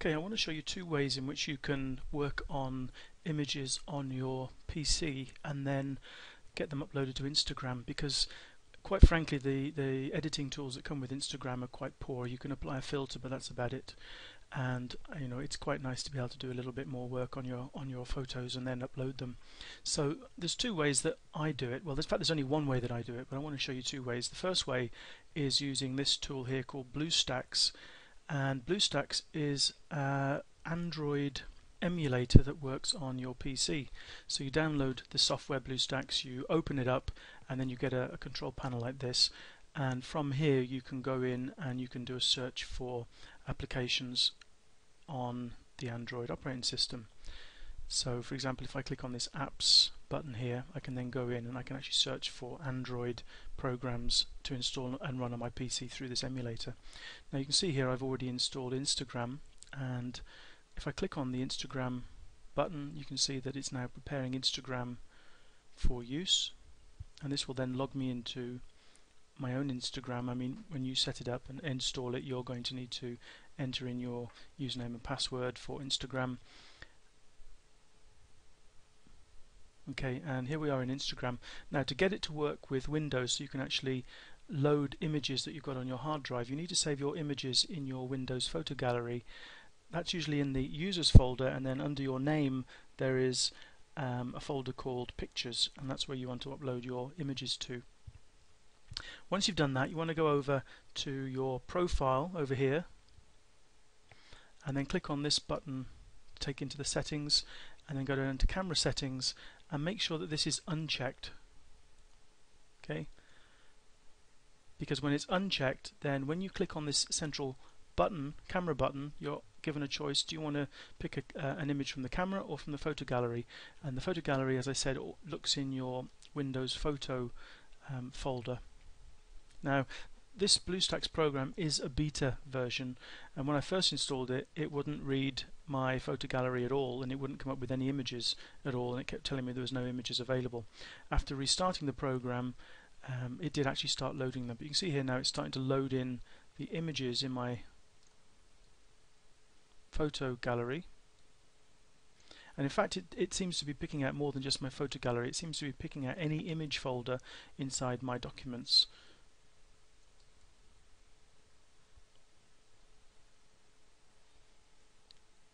Okay, I want to show you two ways in which you can work on images on your PC and then get them uploaded to Instagram because quite frankly the, the editing tools that come with Instagram are quite poor. You can apply a filter but that's about it and you know it's quite nice to be able to do a little bit more work on your on your photos and then upload them. So there's two ways that I do it. Well, in fact there's only one way that I do it, but I want to show you two ways. The first way is using this tool here called BlueStacks and BlueStacks is an Android emulator that works on your PC. So you download the software BlueStacks, you open it up, and then you get a, a control panel like this. And from here, you can go in and you can do a search for applications on the Android operating system. So, for example, if I click on this Apps button here, I can then go in and I can actually search for Android programs to install and run on my PC through this emulator. Now you can see here I've already installed Instagram and if I click on the Instagram button you can see that it's now preparing Instagram for use and this will then log me into my own Instagram. I mean when you set it up and install it you're going to need to enter in your username and password for Instagram okay and here we are in Instagram. Now to get it to work with Windows so you can actually load images that you've got on your hard drive you need to save your images in your Windows photo gallery. That's usually in the users folder and then under your name there is um, a folder called pictures and that's where you want to upload your images to. Once you've done that you want to go over to your profile over here and then click on this button to take into the settings and then go down to camera settings and make sure that this is unchecked okay? Because when it's unchecked then when you click on this central button camera button you're given a choice. Do you want to pick a, uh, an image from the camera or from the photo gallery? And the photo gallery as I said looks in your Windows photo um, folder. Now this BlueStacks program is a beta version and when I first installed it it wouldn't read my photo gallery at all and it wouldn't come up with any images at all and it kept telling me there was no images available. After restarting the program um, it did actually start loading them. But you can see here now it's starting to load in the images in my photo gallery. And in fact it, it seems to be picking out more than just my photo gallery. It seems to be picking out any image folder inside my documents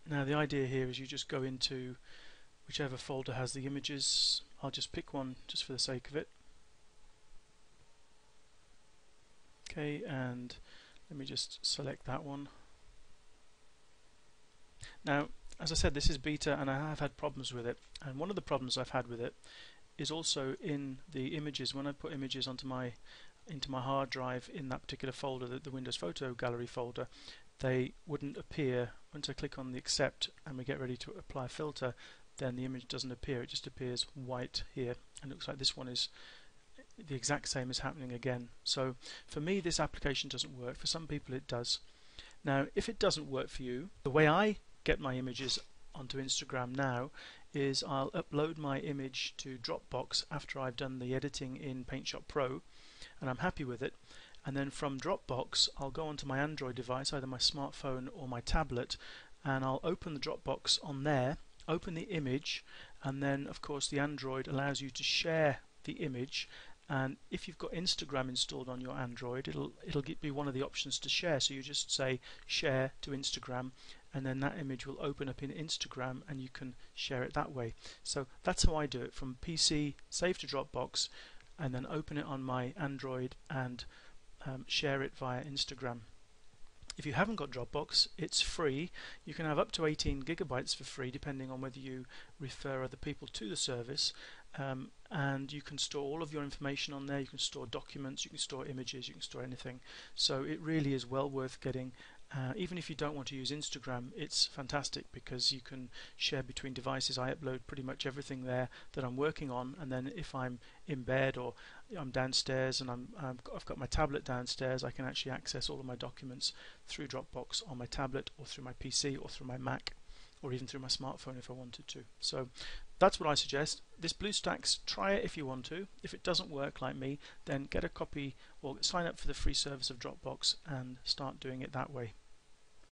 Now the idea here is you just go into whichever folder has the images. I'll just pick one just for the sake of it. Okay, and let me just select that one. Now, as I said, this is beta and I have had problems with it. And one of the problems I've had with it is also in the images. When I put images onto my into my hard drive in that particular folder, the, the Windows Photo Gallery folder, they wouldn't appear once I click on the accept and we get ready to apply filter then the image doesn't appear. It just appears white here and looks like this one is the exact same is happening again. So for me this application doesn't work. For some people it does. Now if it doesn't work for you the way I get my images onto Instagram now is I'll upload my image to Dropbox after I've done the editing in PaintShop Pro and I'm happy with it and then from Dropbox I'll go onto my Android device either my smartphone or my tablet and I'll open the Dropbox on there open the image and then of course the Android allows you to share the image. And if you've got Instagram installed on your Android it'll it'll be one of the options to share. So you just say share to Instagram and then that image will open up in Instagram and you can share it that way. So that's how I do it from PC save to Dropbox and then open it on my Android and um, share it via Instagram. If you haven't got Dropbox, it's free. You can have up to 18 gigabytes for free, depending on whether you refer other people to the service. Um, and you can store all of your information on there. You can store documents, you can store images, you can store anything. So it really is well worth getting uh, even if you don't want to use Instagram, it's fantastic because you can share between devices. I upload pretty much everything there that I'm working on, and then if I'm in bed or I'm downstairs and I'm, I've got my tablet downstairs, I can actually access all of my documents through Dropbox on my tablet or through my PC or through my Mac or even through my smartphone if I wanted to. So that's what I suggest. This BlueStacks, try it if you want to. If it doesn't work like me, then get a copy or sign up for the free service of Dropbox and start doing it that way.